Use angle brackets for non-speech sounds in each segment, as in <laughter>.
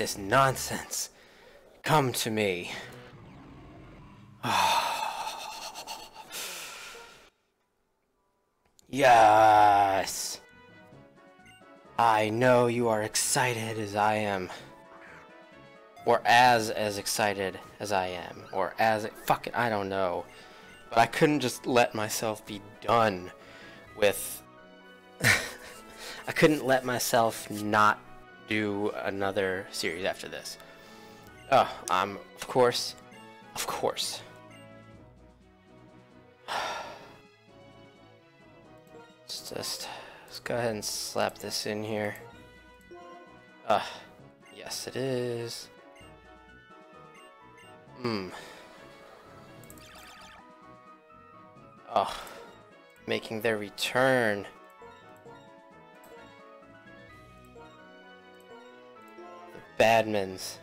this nonsense. Come to me. <sighs> yes. I know you are excited as I am. Or as as excited as I am. Or as fuck it, I don't know. But I couldn't just let myself be done with <laughs> I couldn't let myself not do another series after this. Oh, um, of course, of course. Let's <sighs> just, let's go ahead and slap this in here. Ah, uh, yes it is. Hmm. Oh, making their return. Badmans.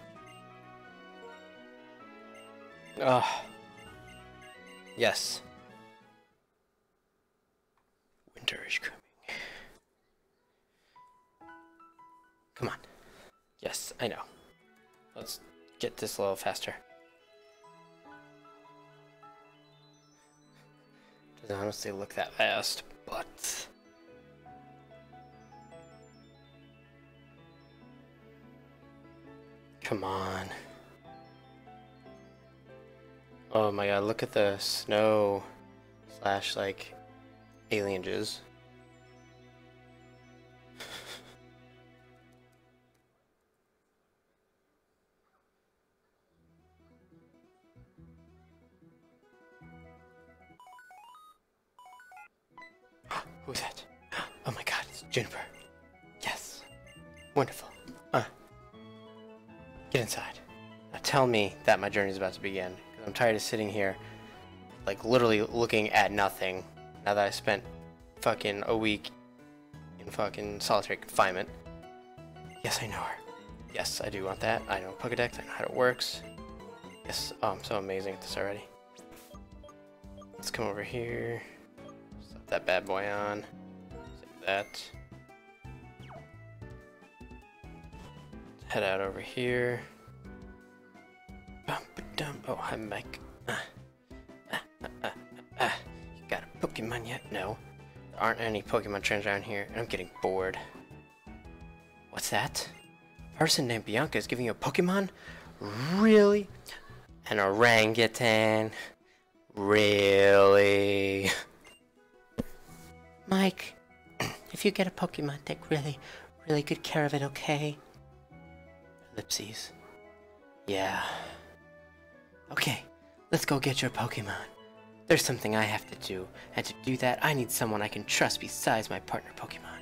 Oh. Yes. Winter is coming. Come on. Yes, I know. Let's get this a little faster. Doesn't honestly look that fast, but... Come on. Oh my god, look at the snow slash like alien jizz. <gasps> Who's that? <gasps> Oh my god, it's Jennifer. Yes. Wonderful. Get inside. Now tell me that my journey is about to begin. I'm tired of sitting here, like literally looking at nothing. Now that I spent fucking a week in fucking solitary confinement. Yes, I know her. Yes, I do want that. I know Pokedex. I know how it works. Yes. Oh, I'm so amazing at this already. Let's come over here. Slap that bad boy on. Save that. Head out over here. Oh, hi, Mike. Uh, uh, uh, you got a Pokemon yet? No. There aren't any Pokemon trainers around here, and I'm getting bored. What's that? A person named Bianca is giving you a Pokemon? Really? An orangutan? Really? Mike, <clears throat> if you get a Pokemon, take really, really good care of it, okay? Ellipses. Yeah. Okay, let's go get your Pokemon. There's something I have to do, and to do that, I need someone I can trust besides my partner Pokemon.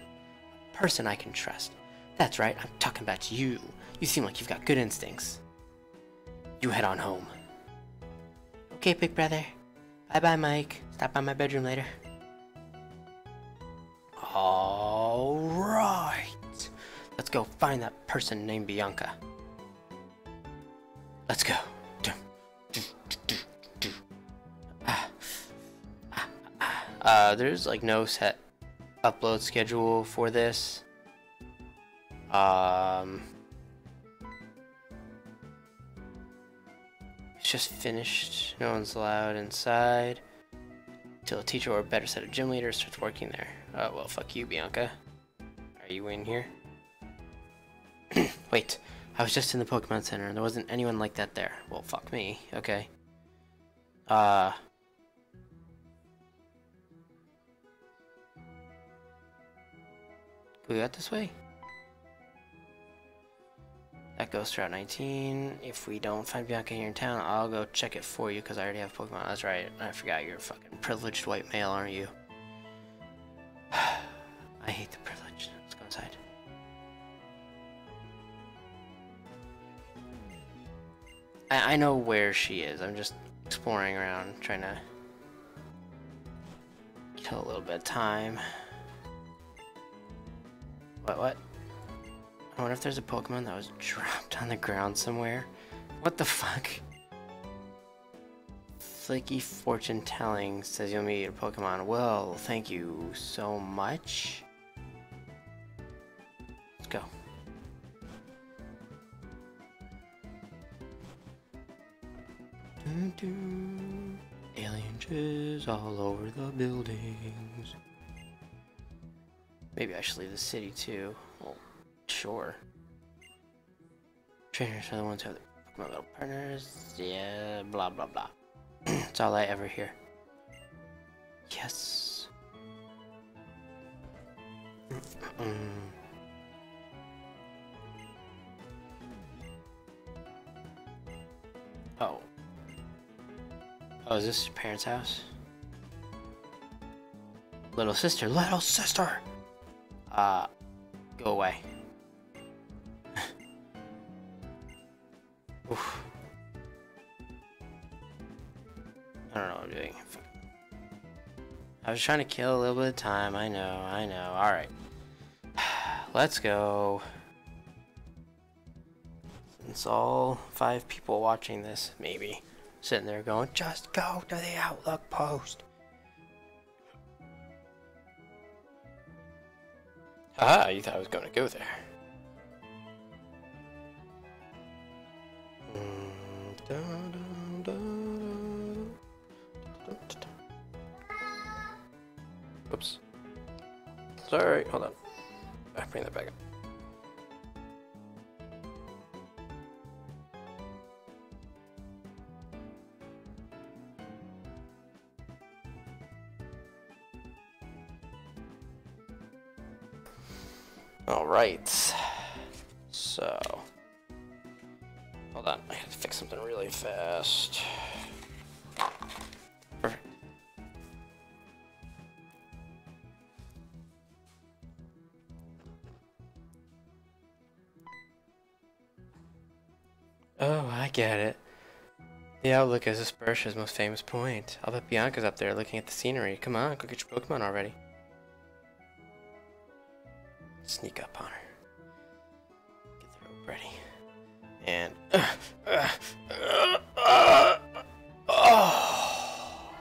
A person I can trust. That's right, I'm talking about you. You seem like you've got good instincts. You head on home. Okay, big brother. Bye-bye, Mike. Stop by my bedroom later. Alright. Let's go find that person named Bianca. Let's go. Uh, there's like no set upload schedule for this. Um, it's just finished. No one's allowed inside until a teacher or a better set of gym leaders starts working there. Oh well, fuck you, Bianca. Are you in here? Wait, I was just in the Pokemon Center and there wasn't anyone like that there. Well, fuck me. Okay. Uh. we got this way? That goes to Route 19. If we don't find Bianca here in town, I'll go check it for you because I already have Pokemon. That's right. I forgot you're a fucking privileged white male, aren't you? I, I know where she is. I'm just exploring around, trying to kill a little bit of time. What, what? I wonder if there's a Pokemon that was dropped on the ground somewhere. What the fuck? Flaky fortune telling says you'll meet a Pokemon. Well, thank you so much. Dun. Alien jizz all over the buildings. Maybe I should leave the city too. Well, sure. Trainers are the ones who have my little partners. Yeah, blah blah blah. <clears throat> That's all I ever hear. Yes. Mm-mm. Oh. Oh, is this your parents' house? Little sister, little sister! Uh, go away. <laughs> Oof. I don't know what I'm doing. I was trying to kill a little bit of time. I know, I know. Alright. <sighs> Let's go. It's all five people watching this, maybe. Sitting there going, just go to the Outlook post. Ah, you thought I was going to go there. Oops. Sorry, hold on. I bring that back up. Right. So, hold on. I have to fix something really fast. Oh, I get it. The outlook is Aspertia's most famous point. I'll bet Bianca's up there looking at the scenery. Come on, go get your Pokemon already. Sneak up on her. Get the rope ready. And. Uh, uh, uh, oh!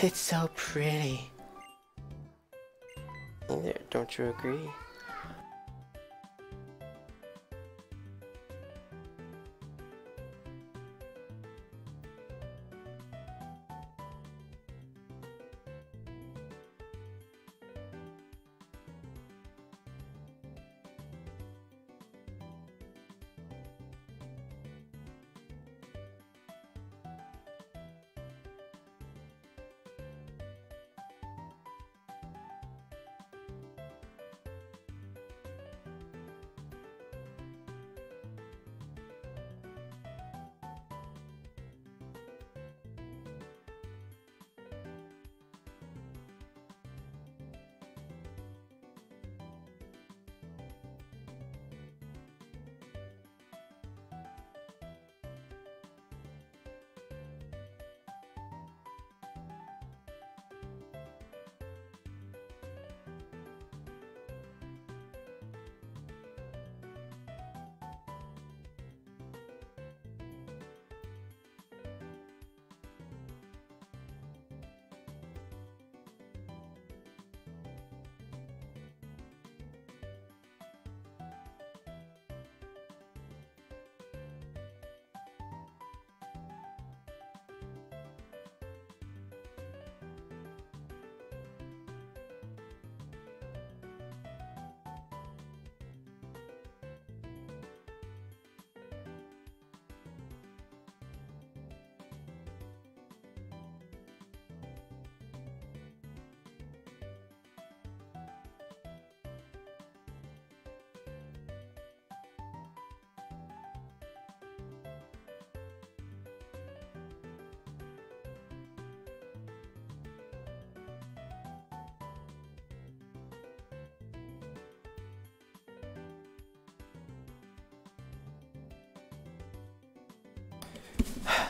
It's so pretty. There, don't you agree?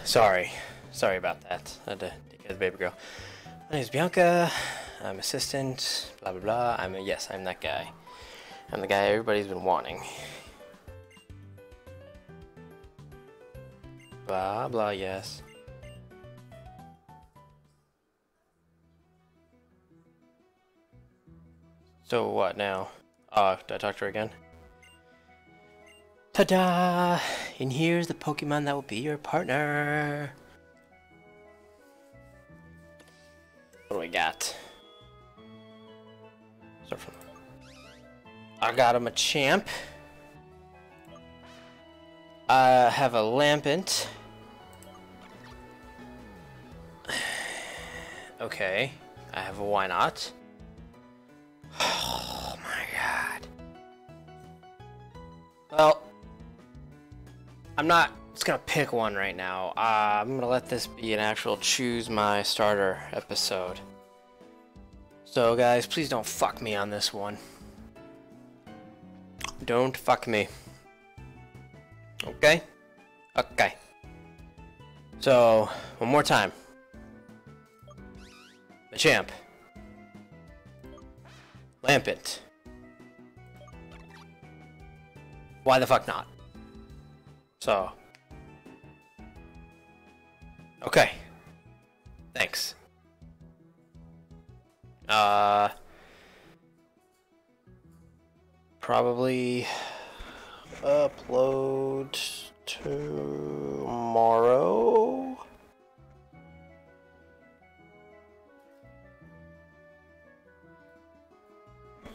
Sorry. Sorry about that. I had to take care of the baby girl. My name is Bianca. I'm assistant. Blah blah blah. I'm a yes. I'm that guy. I'm the guy everybody's been wanting. Blah blah. Yes. So what now? Oh, did I talk to her again? Ta-da! And here's the Pokemon that will be your partner. What do we got? Start from. I got a Machamp. I have a Lampent. <sighs> Okay. I have a Wynaut. I'm not just gonna pick one right now. Uh, I'm gonna let this be an actual choose my starter episode. So guys, please don't fuck me on this one. Don't fuck me. Okay? Okay. So, one more time. Machamp. Lampent. Why the fuck not? So. Okay. Thanks. Uh. Probably upload tomorrow.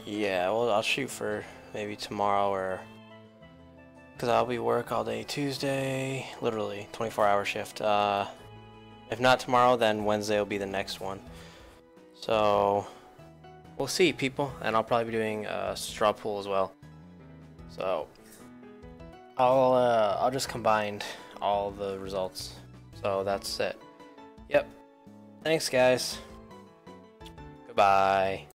Yeah, well, I'll shoot for maybe tomorrow or because I'll be work all day Tuesday, literally 24 hour shift. Uh, if not tomorrow, then Wednesday will be the next one. So we'll see, people, and I'll probably be doing a straw pool as well. So I'll uh, I'll just combine all the results. So that's it. Yep. Thanks, guys. Goodbye.